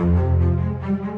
Thank you.